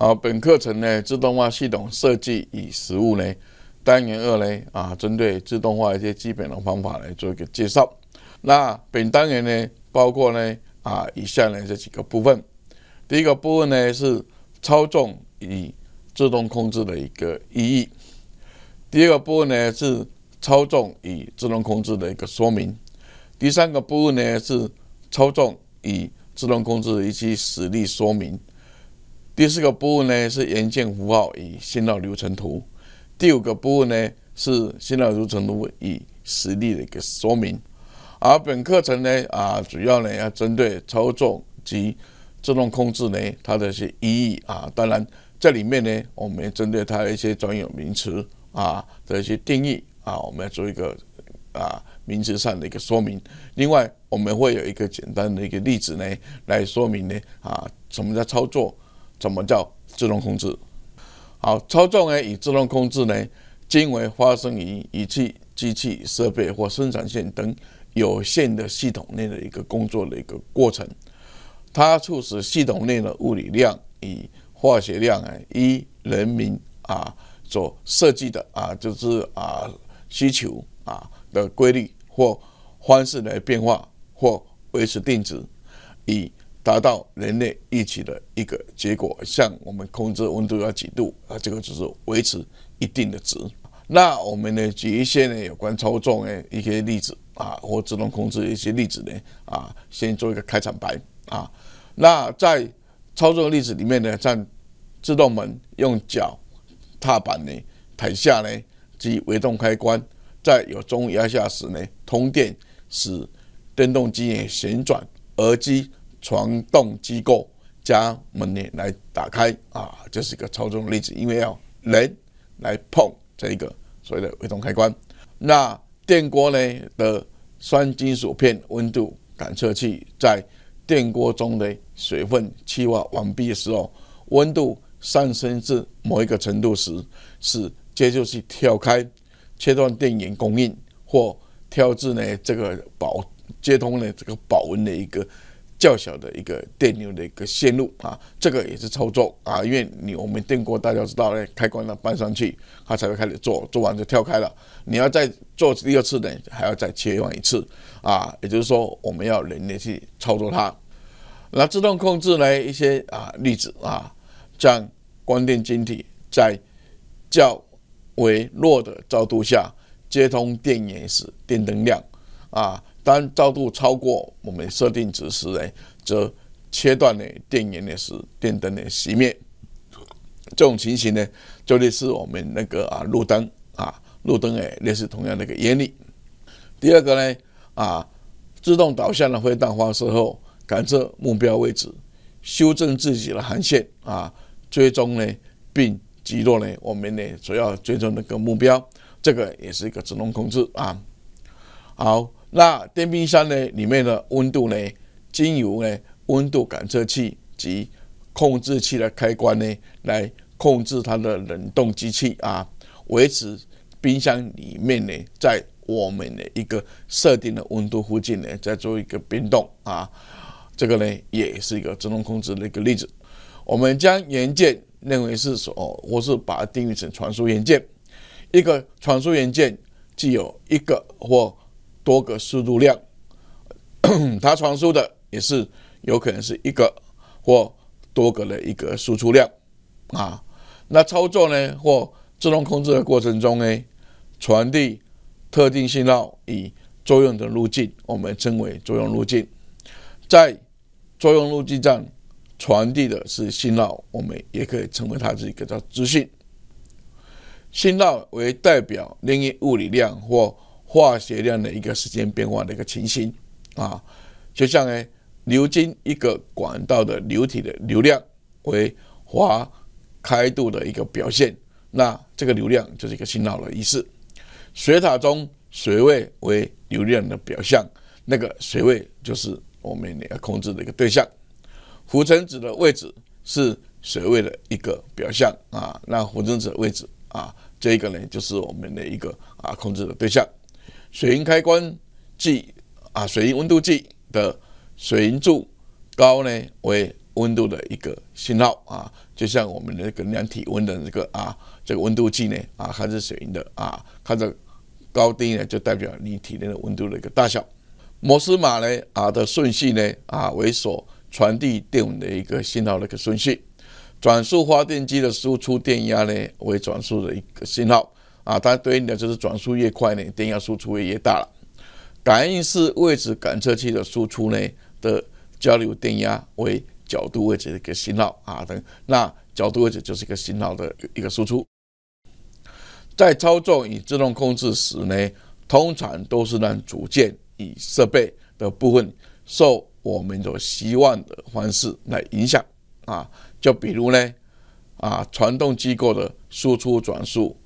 啊，本课程呢，自动化系统设计与实务呢，单元二呢，啊，针对自动化一些基本的方法来做一个介绍。那本单元呢，包括呢，啊，以下呢这几个部分。第一个部分呢是操纵与自动控制的一个意义。第二个部分呢是操纵与自动控制的一个说明。第三个部分呢是操纵与自动控制的一些实例说明。第四个部分呢是元件符号与信号流程图，第五个部分呢是信号流程图与实例的一个说明。而本课程呢啊，主要呢要针对操作及自动控制呢它的一些意义啊，当然这里面呢我们针对它的一些专有名词啊的一些定义啊，我们要做一个啊名词上的一个说明。另外我们会有一个简单的一个例子呢来说明呢啊什么叫操作。怎么叫自动控制？好，操纵呢与自动控制呢，均为发生于仪器、机器设备或生产线等有限的系统内的一个工作的一个过程。它促使系统内的物理量与化学量啊，依人民啊所设计的啊，就是啊需求啊的规律或方式来变化或维持定值，以。达到人类预期的一个结果，像我们控制温度要几度啊，这个只是维持一定的值。那我们呢举一些呢有关操纵的一些例子啊，或自动控制一些例子呢啊，先做一个开场白啊。那在操作例子里面呢，像自动门用脚踏板呢抬下呢，及微动开关，在有重压下时呢通电，使电动机也旋转，而机。传动机构加门帘来打开啊，这是一个操纵例子，因为要人来碰这一个所谓的微动开关。那电锅呢的酸金属片温度感测器在电锅中的水分气化完毕的时候，温度上升至某一个程度时，是接收器跳开，切断电源供应，或跳至呢这个保接通呢这个保温的一个。较小的一个电流的一个线路啊，这个也是操作啊，因为你我们电锅大家知道呢，开关呢搬上去，它才会开始做，做完就跳开了。你要再做第二次呢，还要再切换一次啊，也就是说我们要人力去操作它。那自动控制呢一些啊例子啊，像光电晶体在较为弱的照度下接通电源时，电灯亮啊。当照度超过我们设定值时呢，则切断呢电源的时，电灯呢熄灭。这种情形呢，就类似我们那个啊路灯啊路灯哎，类似同样的一个原理。第二个呢啊，自动导向的飞弹发射后，感测目标位置，修正自己的航线啊，追踪呢并击落呢我们呢主要追踪那个目标，这个也是一个自动控制啊。好。那电冰箱呢？里面的温度呢？经由呢温度感测器及控制器的开关呢，来控制它的冷冻机器啊，维持冰箱里面呢，在我们的一个设定的温度附近呢，在做一个冰冻啊。这个呢，也是一个自动控制的一个例子。我们将元件认为是说，我是把它定义成传输元件。一个传输元件既有一个或多个输入量，它传输的也是有可能是一个或多个的一个输出量啊。那操作呢或自动控制的过程中呢，传递特定信号以作用的路径，我们称为作用路径。在作用路径上传递的是信号，我们也可以称为它是一个叫资讯。信号为代表另一物理量或化学量的一个时间变化的一个情形啊，就像呢，流经一个管道的流体的流量为滑开度的一个表现，那这个流量就是一个信号的意思。水塔中水位为流量的表象，那个水位就是我们要控制的一个对象。浮尘子的位置是水位的一个表象啊，那浮尘子的位置啊，这一个呢就是我们的一个啊控制的对象。水银开关计啊，水银温度计的水银柱高呢为温度的一个信号啊，就像我们的那个量体温的这个啊，这个温度计呢啊，它是水银的啊，它的高低呢就代表你体内的温度的一个大小。摩斯码呢啊的顺序呢啊为所传递电文的一个信号的一个顺序。转速发电机的输出电压呢为转速的一个信号啊，它对应的就是转速越快呢，电压输出也越大了。感应式位置感测器的输出呢的交流电压为角度位置的一个信号啊，等那角度位置就是一个信号的一个输出。在操作与自动控制时呢，通常都是让组件与设备的部分受我们所希望的方式来影响啊。就比如呢，啊，传动机构的输出转速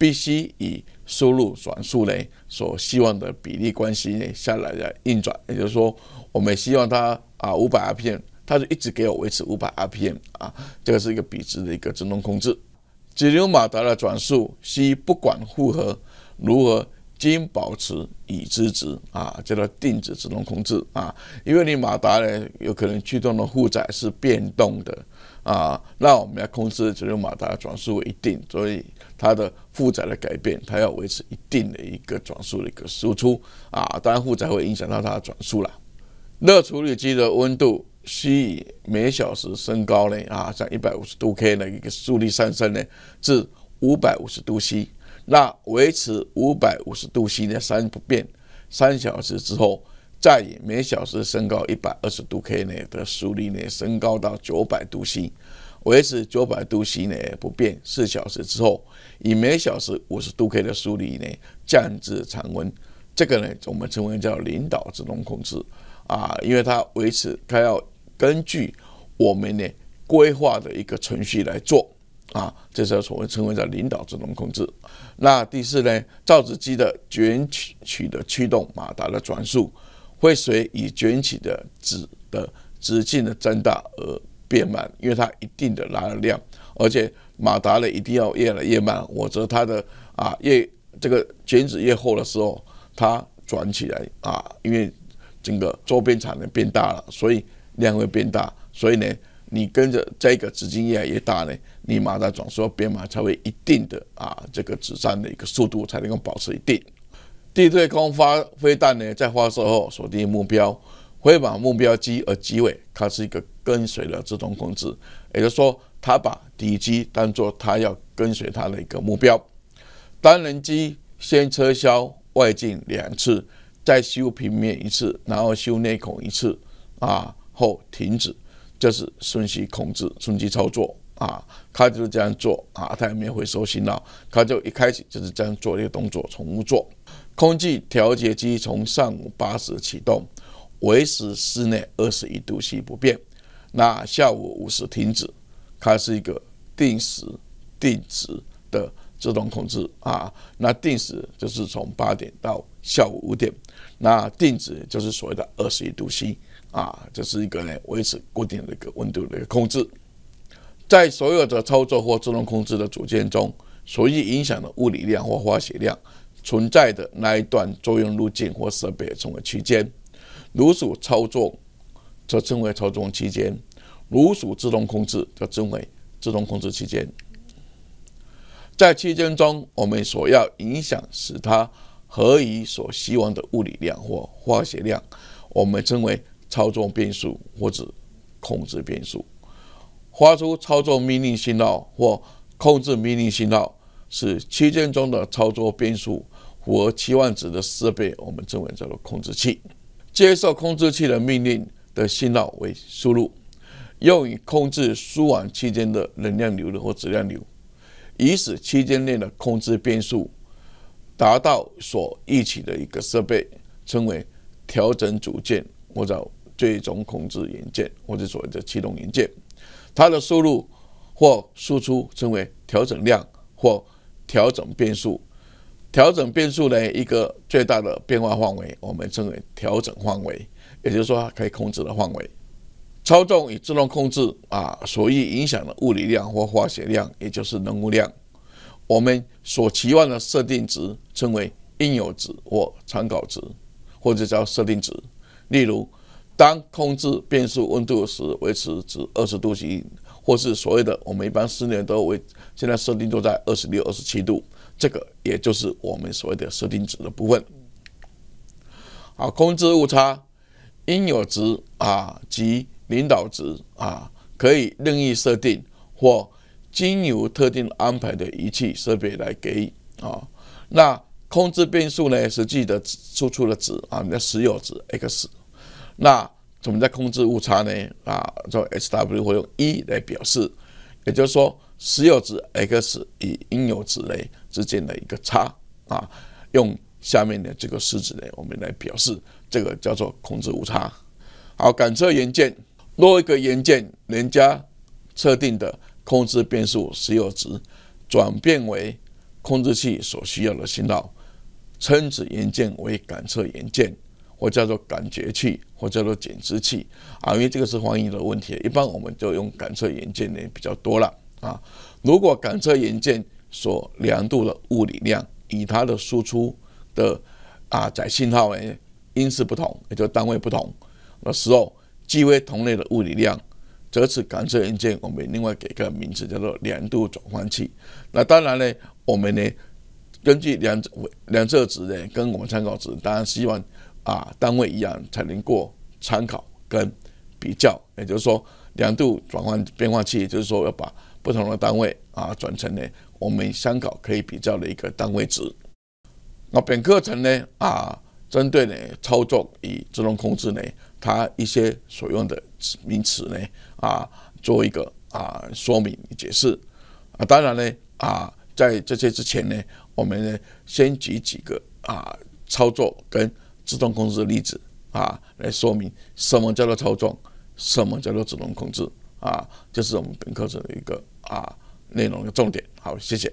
必须以输入转速呢所希望的比例关系呢下来的运转，也就是说，我们希望它啊五百 rpm，它就一直给我维持五百 rpm 啊，这个是一个比值的一个振动控制。直流马达的转速需不管负荷如何，均保持已知值啊，叫做定值自动控制啊，因为你马达呢有可能驱动的负载是变动的。啊，那我们要控制直流马达的转速为一定，所以它的负载的改变，它要维持一定的一个转速的一个输出啊。当然，负载会影响到它的转速了。热处理机的温度需以每小时升高呢啊，像一百五十度 K 的一个速率上升呢，至五百五十度 C。那维持五百五十度 C 呢三不变，三小时之后。再以每小时升高一百二十度 K 呢的速率呢升高到九百度 C，维持九百度 C 呢不变四小时之后，以每小时五十度 K 的速率呢降至常温，这个呢我们称为叫领导自动控制啊，因为它维持它要根据我们呢规划的一个程序来做啊，这是所谓称为叫领导自动控制。那第四呢，造纸机的卷曲曲的驱动马达的转速。会随以卷起的纸的直径的增大而变慢，因为它一定的拉量，而且马达呢一定要越来越慢，或者它的啊越这个卷纸越厚的时候，它转起来啊，因为整个周边产能变大了，所以量会变大，所以呢，你跟着这个直径越来越大呢，你马达转速变慢才会一定的啊这个子弹的一个速度才能够保持一定。地对空发飞弹呢，在发射后锁定目标，会把目标机而机尾。它是一个跟随的自动控制，也就是说，它把敌机当做它要跟随它的一个目标。单人机先撤销外径两次，再修平面一次，然后修内孔一次，啊后停止，这是顺序控制、顺序操作啊。它就是这样做啊，它也没有回收信号，它就一开始就是这样做一个动作，重复做。空气调节机从上午八时启动，维持室内二十一度 C 不变。那下午五时停止，它是一个定时定时的自动控制啊。那定时就是从八点到下午五点，那定值就是所谓的二十一度 C 啊，这是一个呢维持固定的一个温度的一个控制。在所有的操作或自动控制的组件中，所以影响的物理量或化学量。存在的那一段作用路径或设备称为区间，如属操作，则称为操纵期间；如属自动控制，则称为自动控制期间。在期间中，我们所要影响使它合于所希望的物理量或化学量，我们称为操纵变数或者控制变数。发出操作命令信号或控制命令信号。是期间中的操作变数符合期望值的设备，我们称为叫做控制器。接受控制器的命令的信号为输入，用于控制输往期间的能量流或质量流，以使期间内的控制变数达到所预期的一个设备，称为调整组件或者最终控制元件或者所谓的启动元件。它的输入或输出称为调整量或。调整变数，调整变数的一个最大的变化范围，我们称为调整范围，也就是说可以控制的范围。操纵与自动控制啊，所以影响的物理量或化学量，也就是能物量，我们所期望的设定值称为应有值或参考值，或者叫设定值。例如，当控制变速温度时，维持至二十度 C，或是所谓的我们一般室内都为现在设定都在二十六、二十七度，这个也就是我们所谓的设定值的部分。好，控制误差应有值啊及领导值啊，可以任意设定或经由特定安排的仪器设备来给予啊。那控制变数呢，实际的输出的值啊，那实有值 x。那怎么在控制误差呢？啊，做 S W 会用一来表示，也就是说实有值 x 与应有值呢之间的一个差啊，用下面的这个式子呢，我们来表示，这个叫做控制误差。好，感测元件，若一个元件人家测定的控制变数实有值转变为控制器所需要的信号。称此元件为感测元件，或叫做感觉器，或叫做检知器啊。因为这个是翻译的问题，一般我们就用感测元件呢比较多了啊。如果感测元件所量度的物理量以它的输出的啊载信号为因式不同，也就单位不同的时候，即为同类的物理量，则此感测元件我们另外给个名字叫做量度转换器。那当然呢，我们呢。根据两两这值呢，跟我们参考值，当然希望啊单位一样才能过参考跟比较。也就是说，两度转换变化器，就是说要把不同的单位啊转成呢我们香港可以比较的一个单位值。那本课程呢啊，针对呢操作与自动控制呢，它一些所用的名词呢啊，做一个啊说明解释啊。当然呢啊，在这些之前呢。我们呢，先举几个啊操作跟自动控制的例子啊，来说明什么叫做操作，什么叫做自动控制啊，这是我们本课程的一个啊内容的重点。好，谢谢。